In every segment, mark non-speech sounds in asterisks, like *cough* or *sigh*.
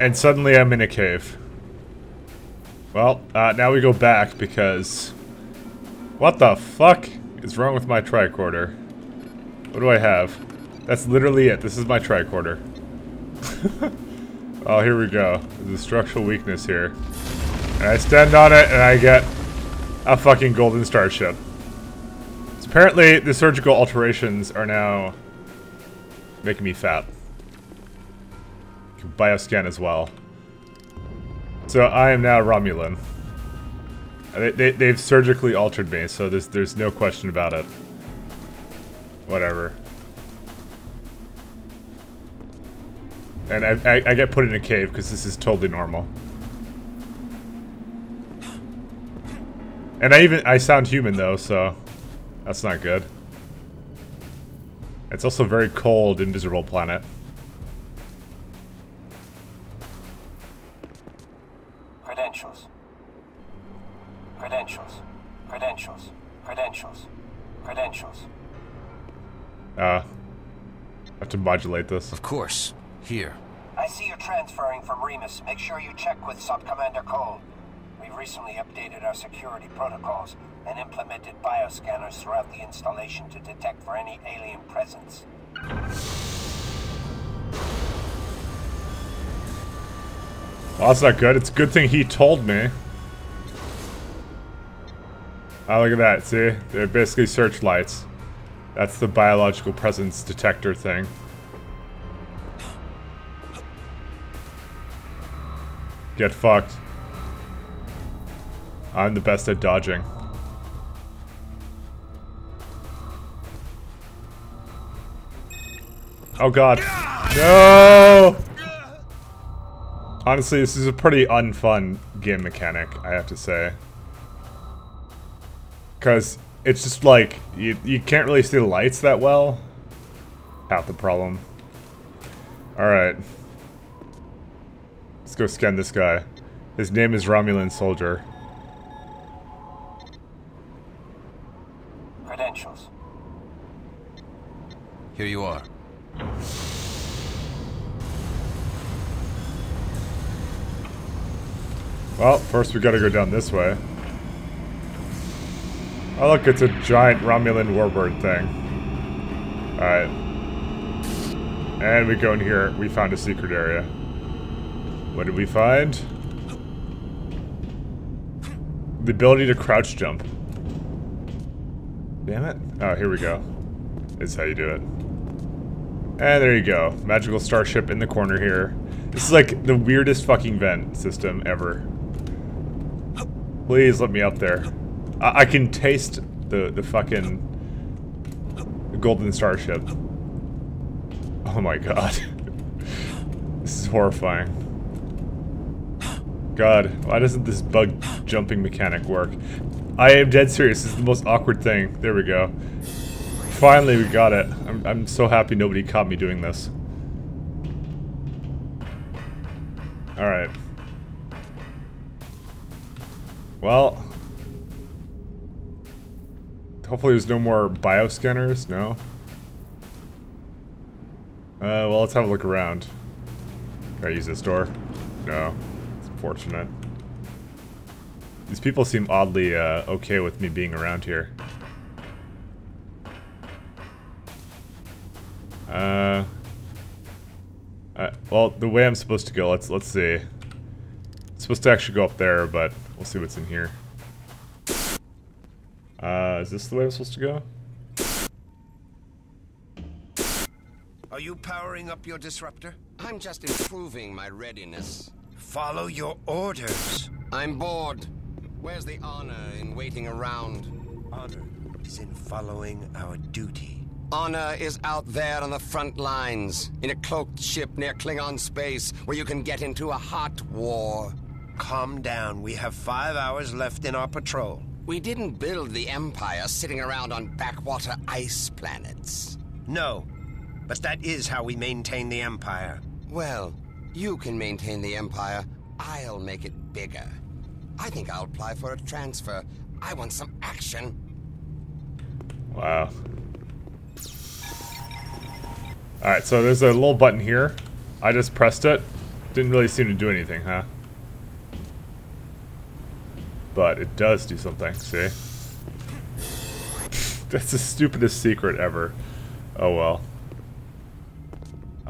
And suddenly I'm in a cave. Well, uh, now we go back because... What the fuck is wrong with my tricorder? What do I have? That's literally it. This is my tricorder. *laughs* oh, here we go. There's a structural weakness here. And I stand on it and I get a fucking golden starship. So apparently the surgical alterations are now making me fat. Bioscan as well. So I am now Romulan. They, they, they've surgically altered me, so there's, there's no question about it. Whatever. And I, I, I get put in a cave because this is totally normal. And I even, I sound human though, so that's not good. It's also very cold, invisible planet. Modulate this. Of course. Here. I see you're transferring from Remus. Make sure you check with Sub-Commander Cole. We've recently updated our security protocols and implemented bioscanners throughout the installation to detect for any alien presence. Well, that's not good. It's a good thing he told me. Oh, look at that. See? They're basically searchlights. That's the biological presence detector thing. Get fucked. I'm the best at dodging. Oh god. No! Honestly, this is a pretty unfun game mechanic, I have to say. Because it's just like, you, you can't really see the lights that well. Half the problem. Alright. Let's go scan this guy. His name is Romulan Soldier. Credentials. Here you are. Well, first we gotta go down this way. Oh look, it's a giant Romulan warbird thing. Alright. And we go in here. We found a secret area. What did we find? The ability to crouch jump. Damn it. Oh, here we go. Is how you do it. And there you go. Magical starship in the corner here. This is like the weirdest fucking vent system ever. Please let me up there. I, I can taste the, the fucking golden starship. Oh my god. *laughs* this is horrifying. God, why doesn't this bug jumping mechanic work? I am dead serious. This is the most awkward thing. There we go. Finally, we got it. I'm, I'm so happy nobody caught me doing this. Alright. Well. Hopefully there's no more bioscanners, no? Uh, well, let's have a look around. Can I use this door? No. Unfortunate. These people seem oddly uh, okay with me being around here. Uh, uh, well, the way I'm supposed to go, let's let's see. I'm supposed to actually go up there, but we'll see what's in here. Uh, is this the way I'm supposed to go? Are you powering up your disruptor? I'm just improving my readiness. Follow your orders. I'm bored. Where's the honor in waiting around? Honor is in following our duty. Honor is out there on the front lines, in a cloaked ship near Klingon space, where you can get into a hot war. Calm down. We have five hours left in our patrol. We didn't build the Empire sitting around on backwater ice planets. No, but that is how we maintain the Empire. Well, you can maintain the Empire. I'll make it bigger. I think I'll apply for a transfer. I want some action. Wow. Alright, so there's a little button here. I just pressed it. Didn't really seem to do anything, huh? But it does do something, see? *laughs* That's the stupidest secret ever. Oh well.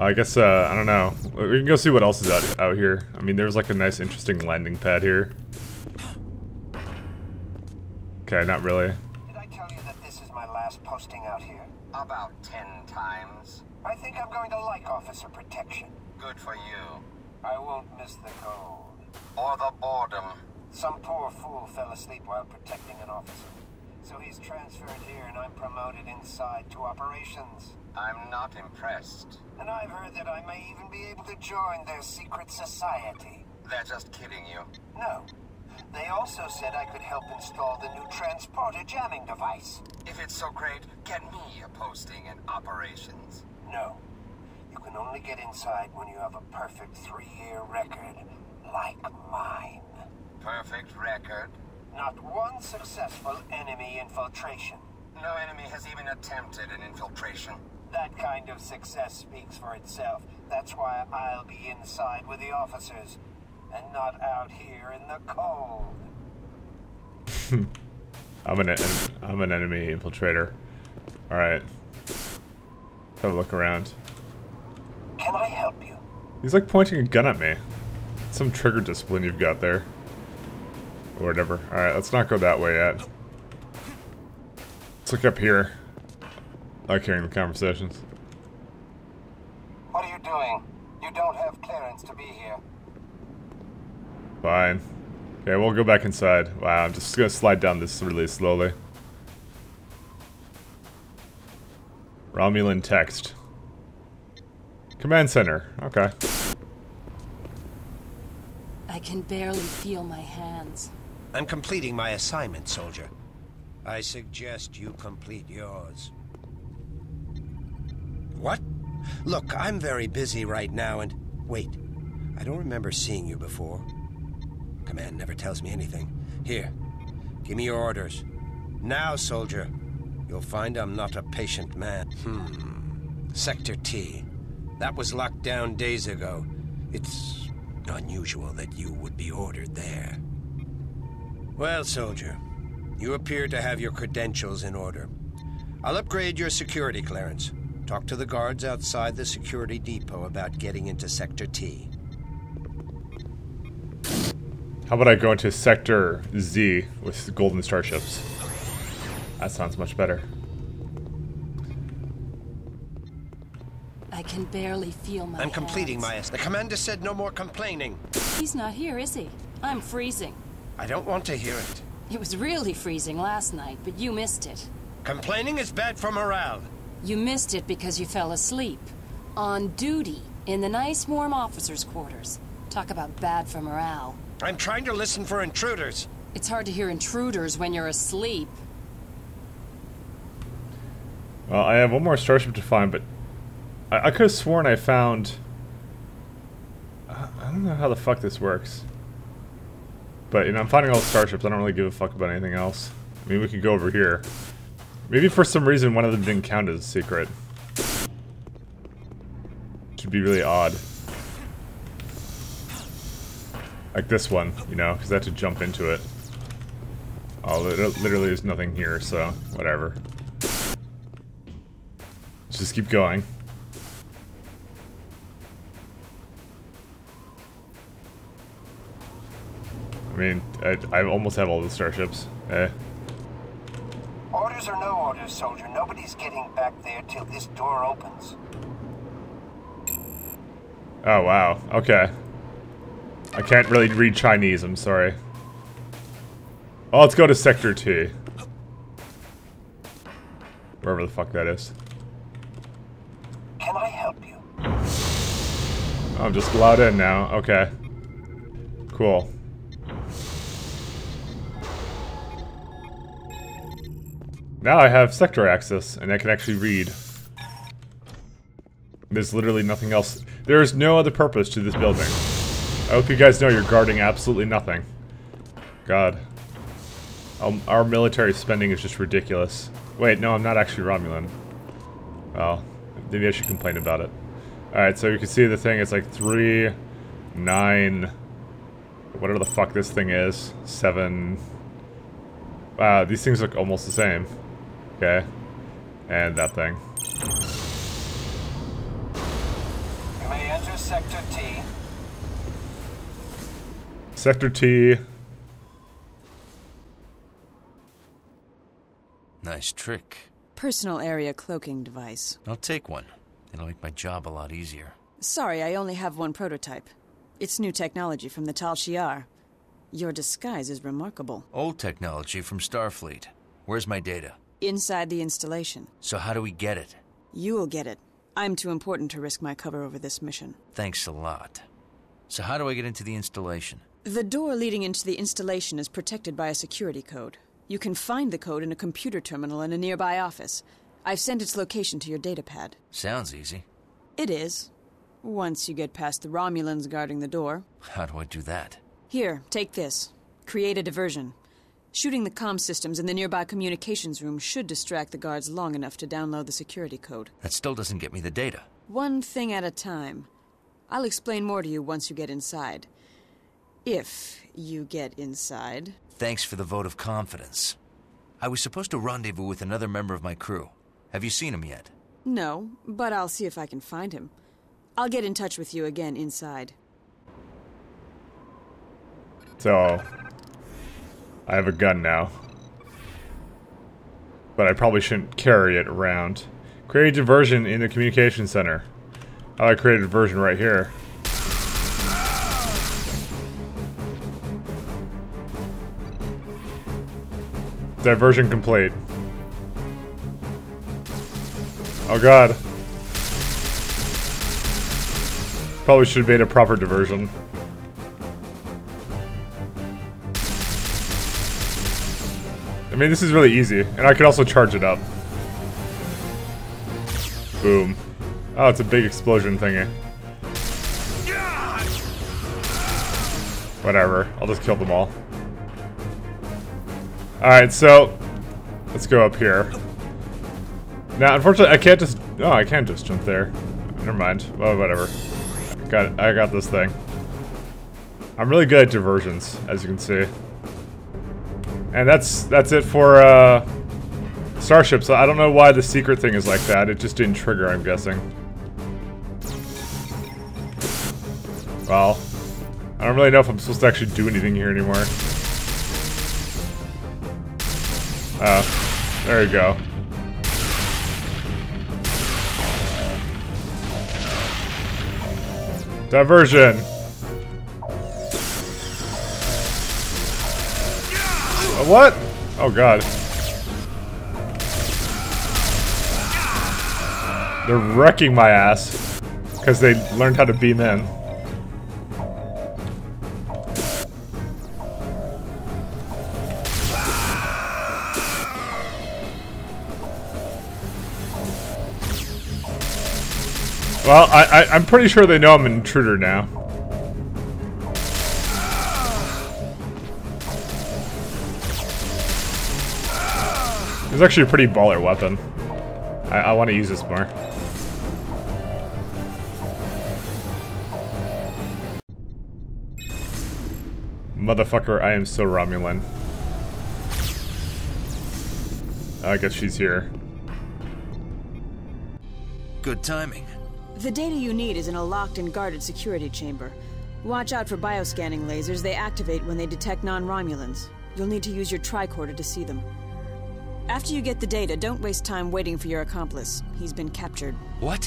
I guess, uh, I don't know. We can go see what else is out, out here. I mean, there's like a nice, interesting landing pad here. Okay, not really. Did I tell you that this is my last posting out here? About ten times. I think I'm going to like officer protection. Good for you. I won't miss the gold. Or the boredom. Some poor fool fell asleep while protecting an officer. So he's transferred here and I'm promoted inside to operations. I'm not impressed. And I've heard that I may even be able to join their secret society. They're just kidding you. No. They also said I could help install the new transporter jamming device. If it's so great, get me a posting in operations. No. You can only get inside when you have a perfect three-year record, like mine. Perfect record. Not one successful enemy infiltration. No enemy has even attempted an infiltration. That kind of success speaks for itself. That's why I'll be inside with the officers, and not out here in the cold. *laughs* I'm an I'm an enemy infiltrator. All right. Have a look around. Can I help you? He's like pointing a gun at me. Some trigger discipline you've got there. Or whatever. All right, let's not go that way yet. Let's look up here. I like hearing the conversations. What are you doing? You don't have clearance to be here. Fine. Okay, we'll go back inside. Wow, I'm just gonna slide down this really slowly. Romulan text. Command center. Okay. I can barely feel my hands. I'm completing my assignment, soldier. I suggest you complete yours. What? Look, I'm very busy right now and... Wait, I don't remember seeing you before. Command never tells me anything. Here, give me your orders. Now, soldier. You'll find I'm not a patient man. Hmm. Sector T. That was locked down days ago. It's unusual that you would be ordered there. Well, soldier, you appear to have your credentials in order. I'll upgrade your security clearance. Talk to the guards outside the security depot about getting into Sector T. How about I go into Sector Z with golden starships? That sounds much better. I can barely feel my I'm completing my... The commander said no more complaining. He's not here, is he? I'm freezing. I don't want to hear it. It was really freezing last night, but you missed it. Complaining is bad for morale. You missed it because you fell asleep. On duty, in the nice warm officers' quarters. Talk about bad for morale. I'm trying to listen for intruders. It's hard to hear intruders when you're asleep. Well, I have one more starship to find, but I, I could have sworn I found. I, I don't know how the fuck this works. But you know, I'm finding all the starships. I don't really give a fuck about anything else. I mean, we could go over here. Maybe for some reason one of them didn't count as a secret. Which would be really odd. Like this one, you know, because I had to jump into it. Oh, lit- literally there's nothing here, so whatever. Just keep going. Mean, I, I almost have all the starships. Eh. Orders or no orders, soldier, nobody's getting back there till this door opens. Oh, wow. Okay. I can't really read Chinese, I'm sorry. Oh, let's go to Sector T. Wherever the fuck that is. Can I help you? I'm just allowed in now. Okay. Cool. Now I have sector access, and I can actually read. There's literally nothing else. There is no other purpose to this building. I hope you guys know you're guarding absolutely nothing. God. Um, our military spending is just ridiculous. Wait, no, I'm not actually Romulan. Well, maybe I should complain about it. Alright, so you can see the thing is like three, Nine. Whatever the fuck this thing is. Seven. Wow, these things look almost the same. Okay. And that thing. You may enter Sector T. Sector T. Nice trick. Personal area cloaking device. I'll take one. It'll make my job a lot easier. Sorry, I only have one prototype. It's new technology from the Tal Shiar. Your disguise is remarkable. Old technology from Starfleet. Where's my data? Inside the installation. So how do we get it? You will get it. I'm too important to risk my cover over this mission. Thanks a lot. So how do I get into the installation? The door leading into the installation is protected by a security code. You can find the code in a computer terminal in a nearby office. I've sent its location to your datapad. Sounds easy. It is. Once you get past the Romulans guarding the door. How do I do that? Here, take this. Create a diversion. Shooting the comm systems in the nearby communications room should distract the guards long enough to download the security code. That still doesn't get me the data. One thing at a time. I'll explain more to you once you get inside. If you get inside. Thanks for the vote of confidence. I was supposed to rendezvous with another member of my crew. Have you seen him yet? No, but I'll see if I can find him. I'll get in touch with you again inside. So, I have a gun now. But I probably shouldn't carry it around. Create a diversion in the communication center. Oh, I created a diversion right here. Diversion complete. Oh god. Probably should have made a proper diversion. Mean, this is really easy, and I could also charge it up. Boom. Oh, it's a big explosion thingy. Whatever, I'll just kill them all. Alright, so, let's go up here. Now, unfortunately, I can't just... Oh, I can't just jump there. Never mind. Well, whatever. Got it. I got this thing. I'm really good at diversions, as you can see. And that's that's it for uh, Starship. So I don't know why the secret thing is like that. It just didn't trigger, I'm guessing. Well, I don't really know if I'm supposed to actually do anything here anymore. Oh, there you go. Diversion. What? Oh god. They're wrecking my ass. Because they learned how to beam in. Well, I, I, I'm pretty sure they know I'm an intruder now. It's actually a pretty baller weapon. I, I want to use this more. Motherfucker, I am so Romulan. I guess she's here. Good timing. The data you need is in a locked and guarded security chamber. Watch out for bioscanning lasers. They activate when they detect non-Romulans. You'll need to use your tricorder to see them. After you get the data, don't waste time waiting for your accomplice. He's been captured. What?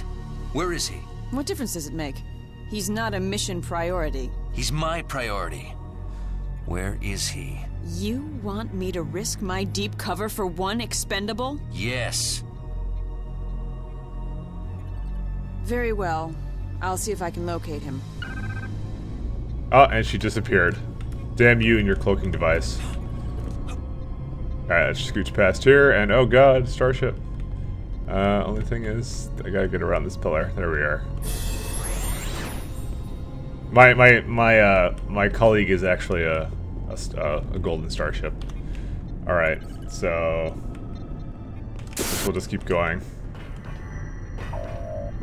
Where is he? What difference does it make? He's not a mission priority. He's my priority. Where is he? You want me to risk my deep cover for one expendable? Yes. Very well. I'll see if I can locate him. Oh, and she disappeared. Damn you and your cloaking device. Alright, let's scooch past here, and oh god, starship. Uh, only thing is, I gotta get around this pillar. There we are. My my my uh my colleague is actually a a, uh, a golden starship. All right, so we'll just keep going.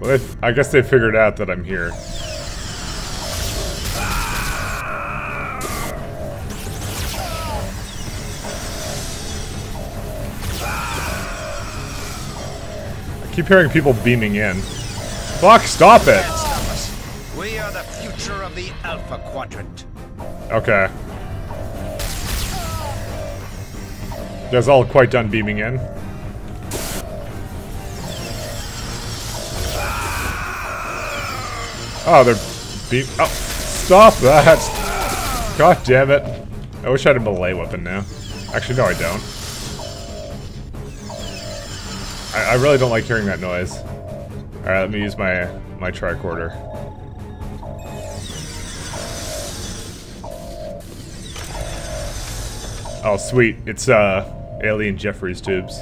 Well, I guess they figured out that I'm here. Keep hearing people beaming in. Fuck, stop it! Stop us. We are the future of the Alpha Quadrant. Okay. Guys all quite done beaming in. Oh, they're beam- Oh, stop that! God damn it. I wish I had a melee weapon now. Actually, no, I don't. I, I really don't like hearing that noise. Alright, let me use my, my tricorder. Oh, sweet. It's, uh, Alien Jefferies tubes.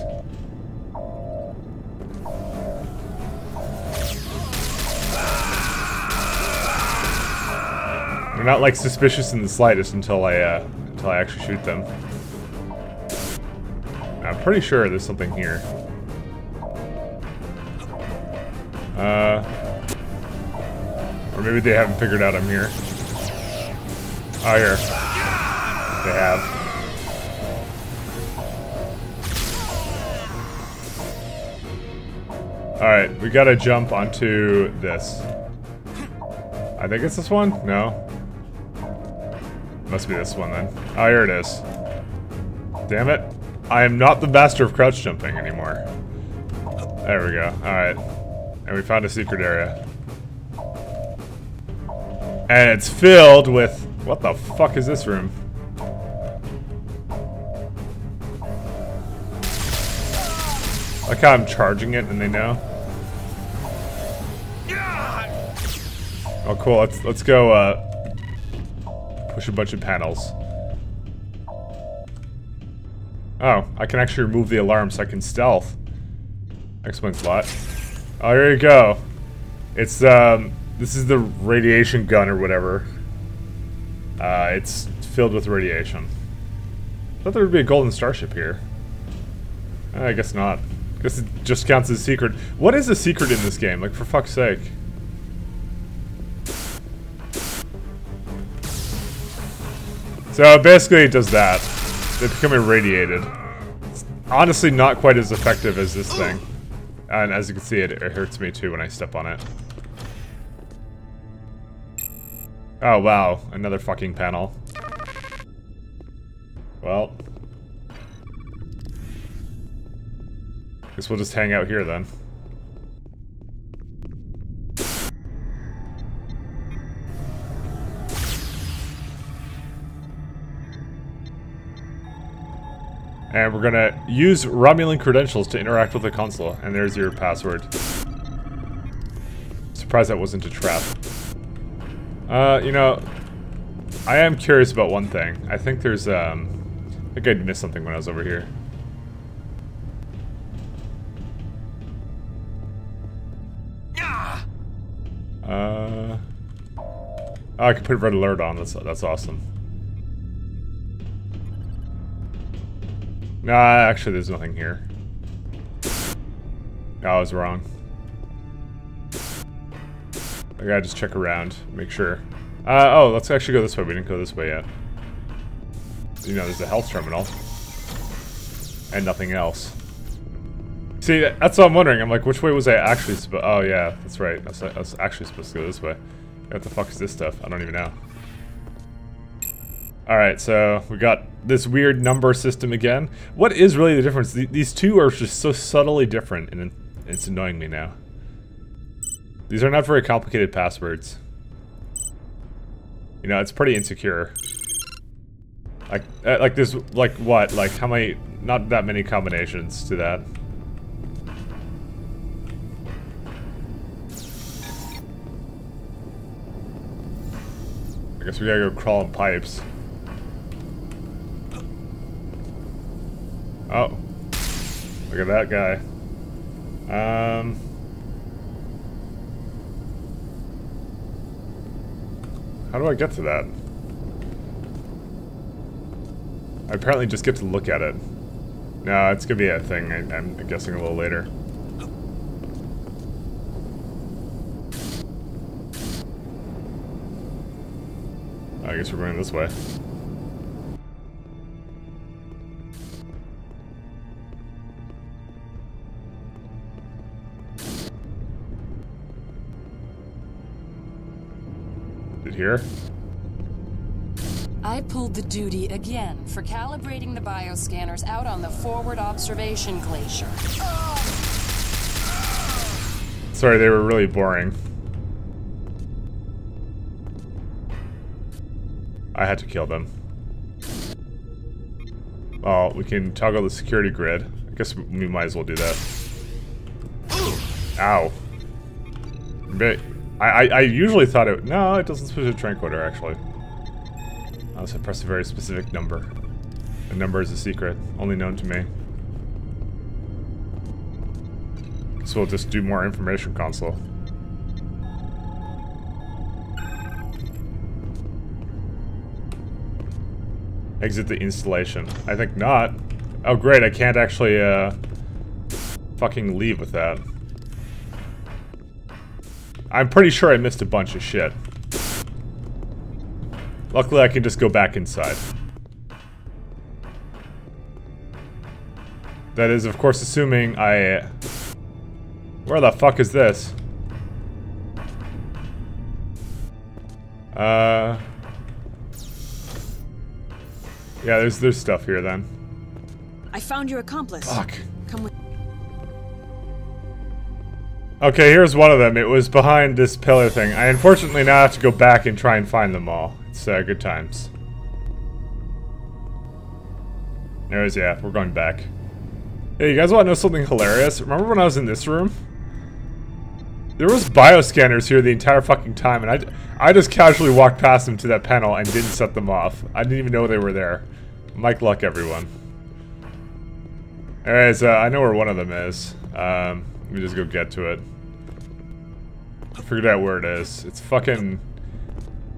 They're not, like, suspicious in the slightest until I, uh, until I actually shoot them. I'm pretty sure there's something here. Uh... Or maybe they haven't figured out I'm here. Oh, here. They have. Alright, we gotta jump onto this. I think it's this one? No. Must be this one then. Oh, here it is. Damn it. I am not the master of crouch jumping anymore. There we go. Alright. And we found a secret area. And it's filled with... What the fuck is this room? Like how I'm charging it and they know. Oh cool, let's let's go uh push a bunch of panels. Oh, I can actually remove the alarm so I can stealth. Explains a lot. Oh, here you go. It's um this is the radiation gun or whatever. Uh it's filled with radiation. I thought there would be a golden starship here. I guess not. Guess it just counts as a secret. What is a secret in this game? Like, for fuck's sake. So, basically it does that. They become irradiated. It's honestly not quite as effective as this thing. And as you can see, it, it hurts me too when I step on it. Oh, wow. Another fucking panel. Well, Guess we'll just hang out here then. And we're gonna use Romulan credentials to interact with the console. And there's your password. Surprised that wasn't a trap. Uh, you know, I am curious about one thing. I think there's, um... I think I missed something when I was over here. Uh, oh, I can put red alert on. That's that's awesome. Nah, actually, there's nothing here. I was wrong. I gotta just check around, make sure. Uh, oh, let's actually go this way. We didn't go this way yet. You know, there's a health terminal. And nothing else. See, that's what I'm wondering. I'm like, which way was I actually supposed... Oh, yeah, that's right. I was, I was actually supposed to go this way. What the fuck is this stuff? I don't even know. Alright, so we got this weird number system again. What is really the difference? These two are just so subtly different, and it's annoying me now. These are not very complicated passwords. You know, it's pretty insecure. Like, uh, like there's, like, what? Like, how many... Not that many combinations to that. I guess we gotta go crawl in pipes. Oh. Look at that guy. Um... How do I get to that? I apparently just get to look at it. No, it's gonna be a thing, I, I'm guessing a little later. I guess we're going this way. Here? I pulled the duty again for calibrating the bioscanners out on the forward observation glacier. Sorry, they were really boring. I had to kill them. Well, we can toggle the security grid. I guess we might as well do that. Ow. I, I, I usually thought it... No, it doesn't switch to tranquilizer, actually. I press a very specific number. The number is a secret, only known to me. So we'll just do more information console. Exit the installation. I think not. Oh great, I can't actually uh, fucking leave with that. I'm pretty sure I missed a bunch of shit. Luckily I can just go back inside. That is of course assuming I... Where the fuck is this? Uh... Yeah, there's there's stuff here then. I found your accomplice. Fuck. Okay, here's one of them. It was behind this pillar thing. I unfortunately now have to go back and try and find them all. It's uh, good times. Anyways, yeah, we're going back. Hey, you guys want to know something hilarious? Remember when I was in this room? There was bioscanners here the entire fucking time, and I, I just casually walked past them to that panel and didn't set them off. I didn't even know they were there. Mike luck, everyone. Anyways, uh, I know where one of them is. Um, let me just go get to it. I figured out where it is. It's fucking...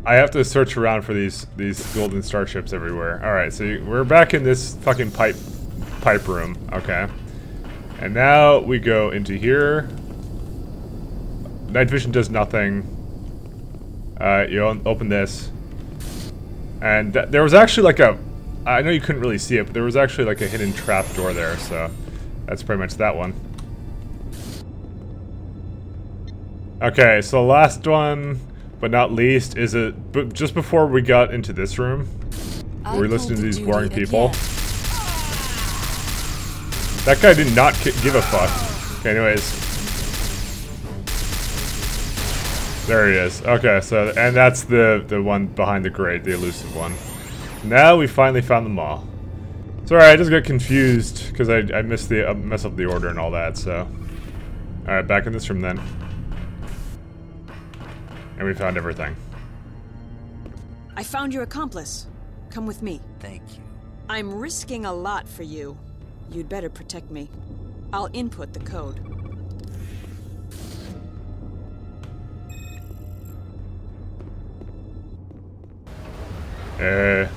I have to search around for these these golden starships everywhere. Alright, so you, we're back in this fucking pipe pipe room. Okay. And now we go into here. Night vision does nothing. Uh, you open this. And th there was actually like a... I know you couldn't really see it, but there was actually like a hidden trap door there, so... That's pretty much that one. Okay, so the last one, but not least, is it but just before we got into this room, we listening to these boring people. That guy did not give a fuck. Okay, anyways. There he is. Okay, so, and that's the, the one behind the grate, the elusive one. Now we finally found them all. Sorry, I just got confused, because I, I missed the, uh, mess up the order and all that, so. Alright, back in this room then. And we found everything. I found your accomplice. Come with me. Thank you. I'm risking a lot for you. You'd better protect me. I'll input the code. Uh,